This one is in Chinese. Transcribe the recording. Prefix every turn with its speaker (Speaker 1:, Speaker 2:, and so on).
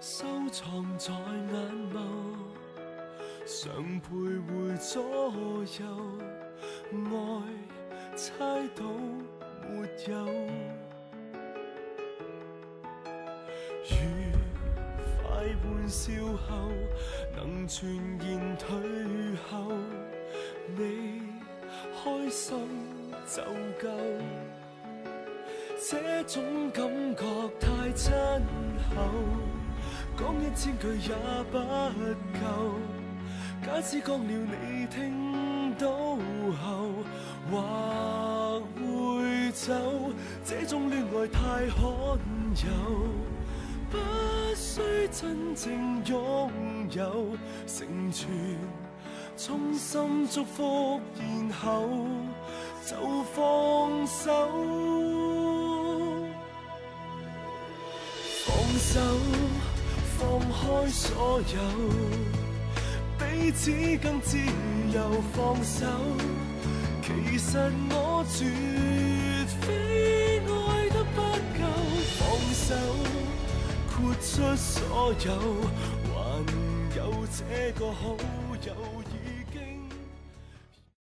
Speaker 1: 收藏在眼眸，常徘徊左右，爱猜到没有？愉快玩笑后，能全然退后，你开心就够。这种感觉太亲厚，讲一千句也不够。假使讲了你听到后，或会走。这种恋爱太罕有，不需真正拥有，成全，衷心祝福，然后就放手。放手，所有，彼此更自由。放手，其实我绝非爱得不够。放手，豁出所有，还有这个好友已经。